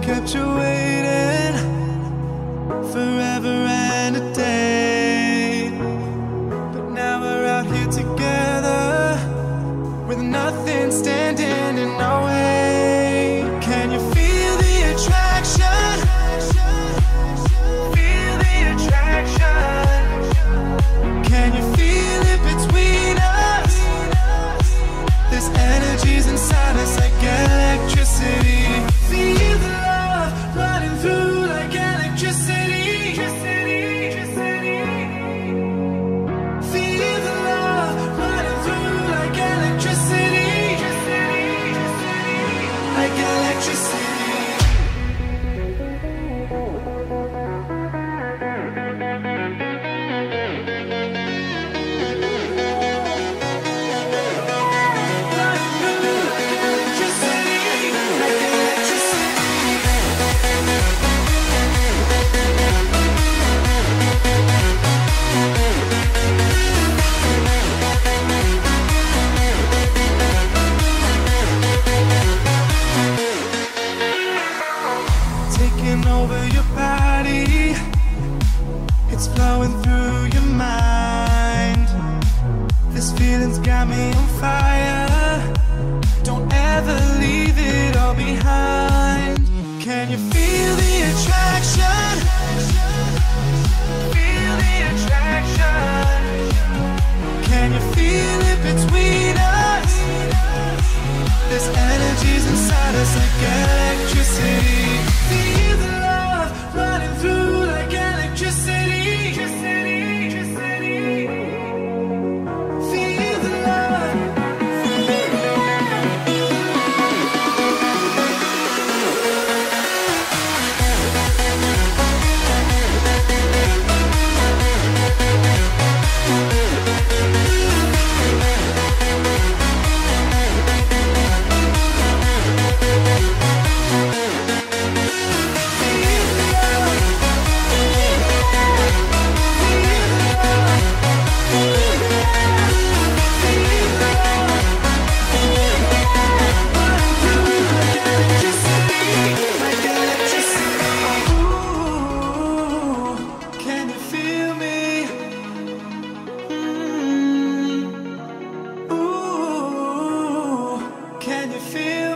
kept you waiting forever and a day. But now we're out here together with nothing standing in our way. Can you feel the attraction? Got me on fire. Don't ever leave it all behind. Can you feel the attraction? Feel the attraction. Can you feel it between us? This energy's inside us like can you feel?